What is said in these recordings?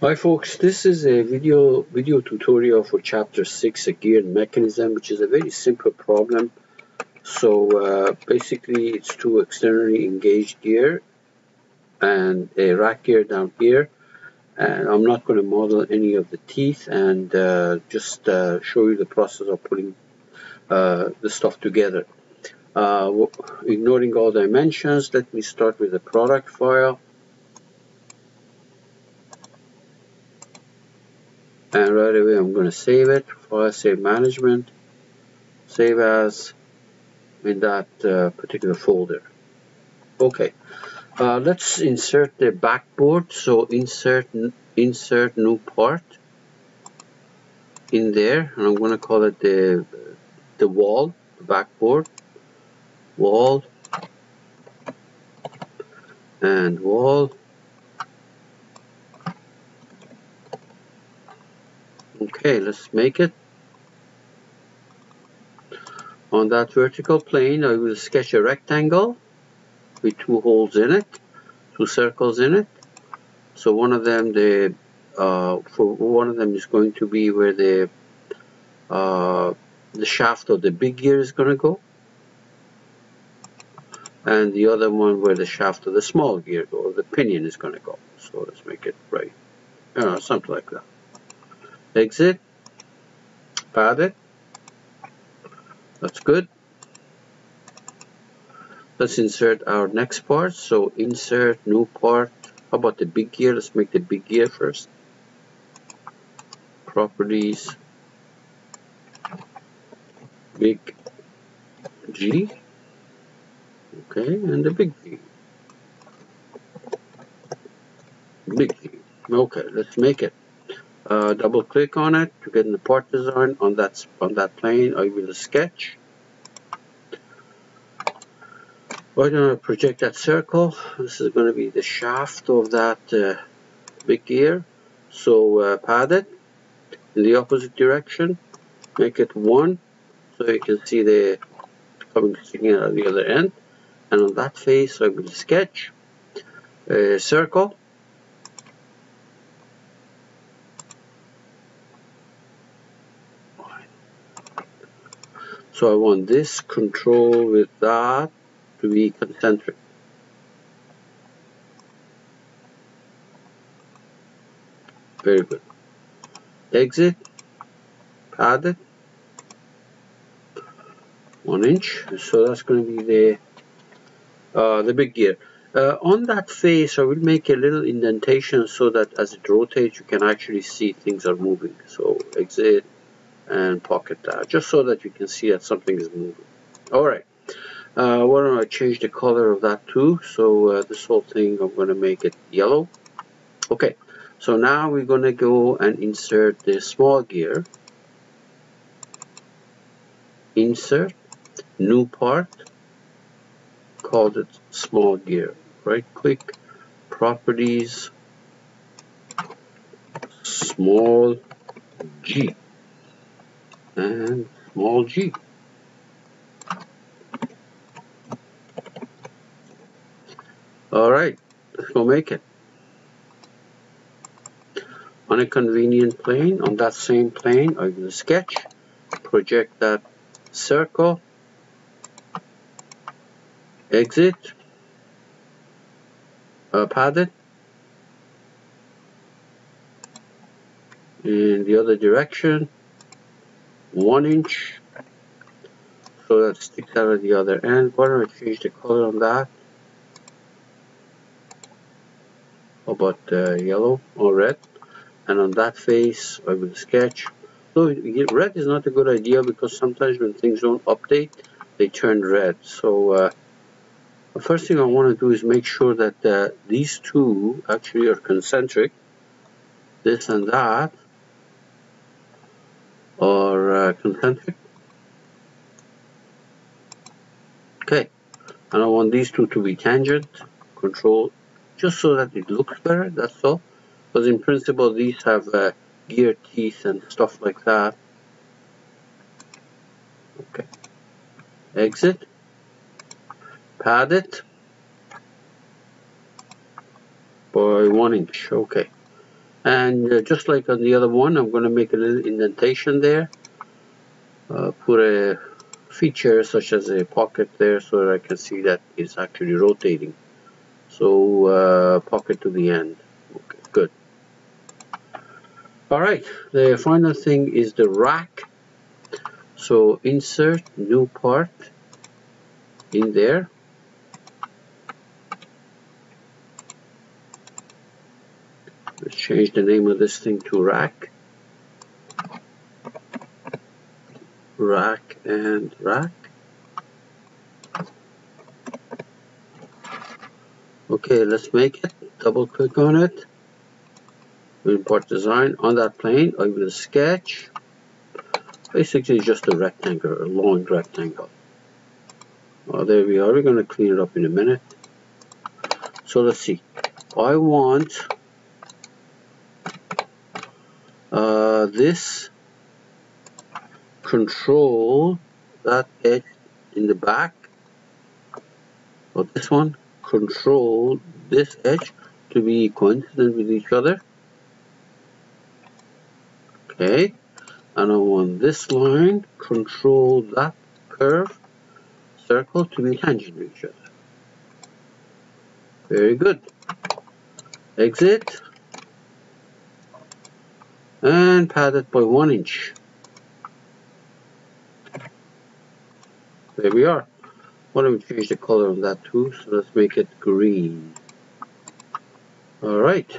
Hi folks, this is a video video tutorial for chapter 6, a geared mechanism, which is a very simple problem. So uh, basically it's two externally engaged gear and a rack gear down here. And I'm not going to model any of the teeth and uh, just uh, show you the process of putting uh, the stuff together. Uh, ignoring all dimensions, let me start with the product file. And right away I'm going to save it. File save management save as in that uh, particular folder. Okay. Uh, let's insert the backboard. So insert insert new part in there. And I'm going to call it the the wall the backboard. Wall. And wall Okay, let's make it. On that vertical plane, I will sketch a rectangle with two holes in it, two circles in it. So one of them, the uh, for one of them is going to be where the uh, the shaft of the big gear is going to go, and the other one where the shaft of the small gear or the pinion is going to go. So let's make it right, something like that exit. Pad it. That's good. Let's insert our next part. So insert new part. How about the big gear? Let's make the big gear first. Properties. Big G. Okay and the big G. Big G. Okay let's make it uh, double click on it to get in the part design on that on that plane. I will sketch. We're going to project that circle. This is going to be the shaft of that uh, big gear. So uh, pad it in the opposite direction. Make it 1 so you can see the coming sticking out of the other end. And on that face I will sketch a circle So I want this control with that to be concentric. Very good. Exit, pad it, one inch. So that's going to be the uh, the big gear. Uh, on that face, I will make a little indentation so that as it rotates, you can actually see things are moving. So exit, and pocket that just so that you can see that something is moving. Alright uh, why don't I change the color of that too? So uh, this whole thing I'm to make it yellow. Okay. So now we're to go and insert the small gear. Insert new part called it small gear. Right click properties small g and small g. All right, let's go make it. On a convenient plane, on that same plane, I will sketch, project that circle, exit, uh, pad it, in the other direction, one inch so that sticks out of the other end. Why don't I change the color on that? How about uh, yellow or red? And on that face, I will sketch. So red is not a good idea because sometimes when things don't update, they turn red. So uh, the first thing I want to do is make sure that uh, these two actually are concentric. This and that or uh, concentric. Okay, and I want these two to be tangent, control, just so that it looks better, that's all. Because in principle these have uh, gear teeth and stuff like that. Okay, exit, pad it by one inch, okay. And uh, just like on the other one, I'm going to make a little indentation there. Uh, put a feature such as a pocket there so that I can see that it's actually rotating. So uh, pocket to the end. Okay, good. All right, the final thing is the rack. So insert new part in there. Change the name of this thing to rack. Rack and rack. Okay, let's make it. Double click on it. in part design on that plane. I will sketch. Basically just a rectangle, a long rectangle. Well, there we are. We're going to clean it up in a minute. So let's see. I want uh, this control that edge in the back or this one control this edge to be coincident with each other. Okay and I want this line control that curve circle to be tangent to each other. Very good. Exit and pad it by one inch. There we are. Why don't we change the color on that too? So let's make it green. All right.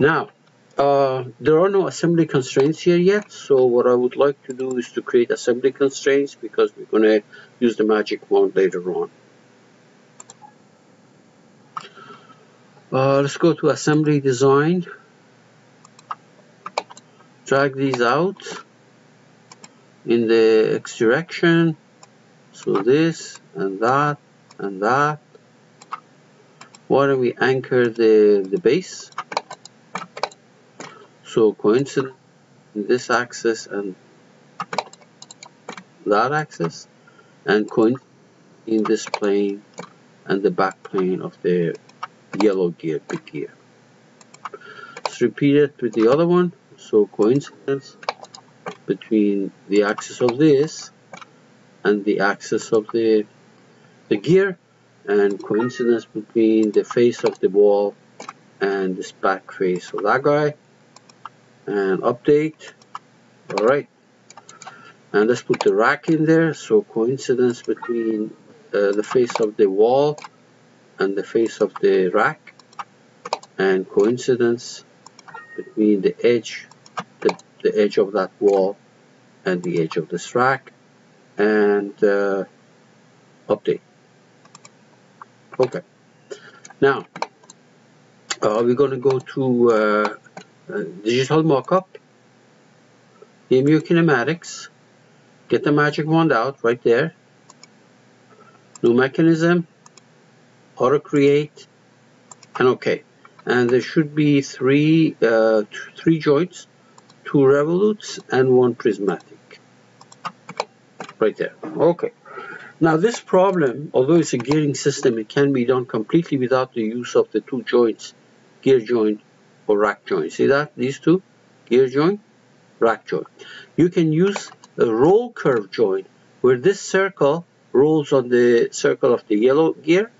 Now uh, there are no assembly constraints here yet. So what I would like to do is to create assembly constraints because we're going to use the magic wand later on. Uh, let's go to assembly design drag these out in the X direction so this and that and that. Why don't we anchor the the base? So coincident in this axis and that axis and coincident in this plane and the back plane of the yellow gear big gear. Let's repeat it with the other one so coincidence between the axis of this and the axis of the, the gear and coincidence between the face of the ball and this back face of that guy. And update. Alright and let's put the rack in there. So coincidence between uh, the face of the wall and the face of the rack. And coincidence between the edge the, the edge of that wall and the edge of this rack and uh, update. Okay. Now, uh, we're going to go to uh, uh, digital mockup, DMU kinematics, get the magic wand out right there, new mechanism, auto create, and OK. And there should be three uh, three joints, two revolutes, and one prismatic right there. Okay. Now this problem, although it's a gearing system, it can be done completely without the use of the two joints, gear joint or rack joint. See that? These two, gear joint, rack joint. You can use a roll curve joint where this circle rolls on the circle of the yellow gear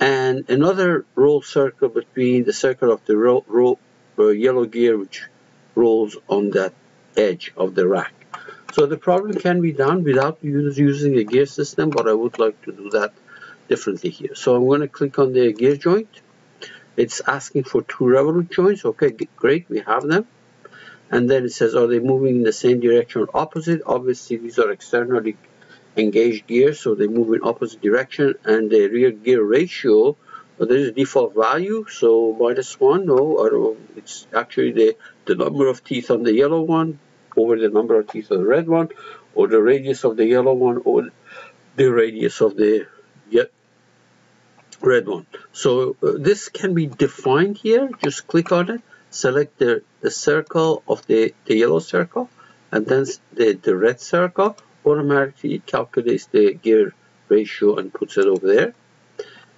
and another roll circle between the circle of the uh, yellow gear which rolls on that edge of the rack. So the problem can be done without using a gear system, but I would like to do that differently here. So I'm going to click on the gear joint. It's asking for two revolute joints. Okay, great, we have them. And then it says, are they moving in the same direction or opposite? Obviously, these are externally engaged gears, so they move in opposite direction. And the rear gear ratio, well, there is default value, so minus one. No, I it's actually the, the number of teeth on the yellow one over the number of teeth of the red one, or the radius of the yellow one, or the radius of the red one. So uh, this can be defined here. Just click on it, select the, the circle of the, the yellow circle, and then the, the red circle automatically calculates the gear ratio and puts it over there.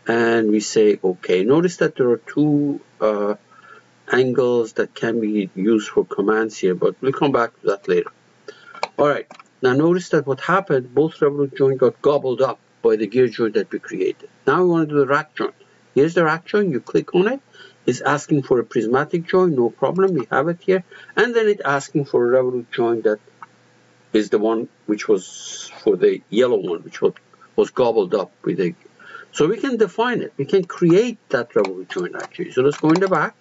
And we say OK. Notice that there are two uh, angles that can be used for commands here, but we'll come back to that later. All right, now notice that what happened, both revolute joint got gobbled up by the gear joint that we created. Now we want to do the rack joint. Here's the rack joint, you click on it. It's asking for a prismatic joint, no problem, we have it here. And then it's asking for a revolute joint that is the one which was for the yellow one, which was, was gobbled up with the so we can define it. We can create that revolute joint actually. So let's go in the back.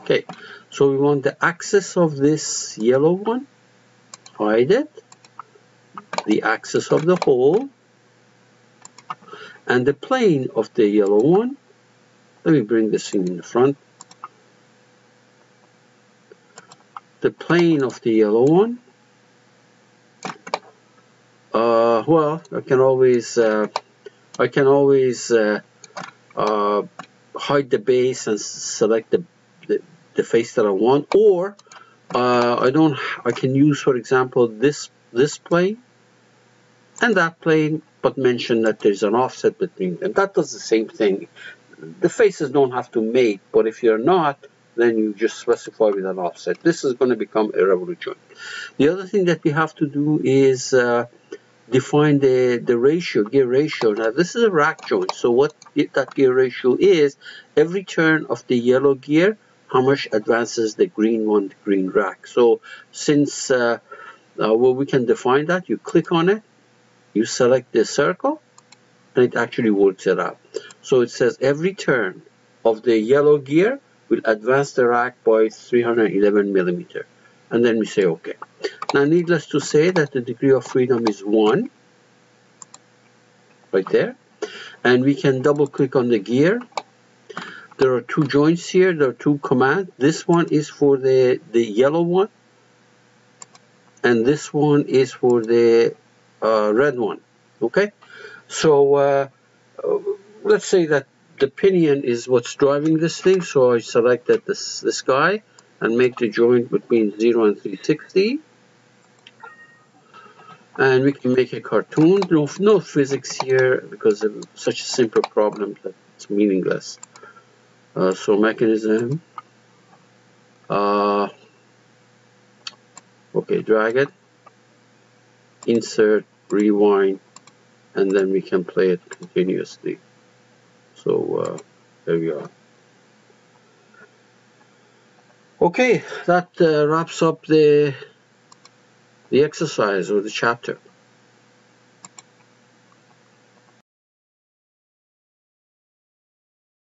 Okay, so we want the axis of this yellow one, hide it, the axis of the hole, and the plane of the yellow one. Let me bring this in the front. The plane of the yellow one uh, well, I can always uh, I can always uh, uh, hide the base and select the, the, the face that I want, or uh, I don't. I can use, for example, this this plane and that plane, but mention that there's an offset between them. That does the same thing. The faces don't have to mate, but if you're not, then you just specify with an offset. This is going to become a revolution. The other thing that we have to do is uh, define the, the ratio, gear ratio. Now this is a rack joint, so what that gear ratio is, every turn of the yellow gear, how much advances the green one, the green rack. So since, uh, uh, well we can define that, you click on it, you select the circle, and it actually works it out. So it says every turn of the yellow gear will advance the rack by 311 millimeter. And then we say OK. Now, needless to say that the degree of freedom is 1, right there. And we can double click on the gear. There are two joints here. There are two commands. This one is for the, the yellow one. And this one is for the uh, red one. Okay? So, uh, let's say that the pinion is what's driving this thing. So I selected this, this guy and make the joint between 0 and 360 and we can make a cartoon. No, no physics here because of such a simple problem that it's meaningless. Uh, so mechanism. Uh, okay drag it. Insert rewind and then we can play it continuously so uh, there we are okay that uh, wraps up the the exercise or the chapter.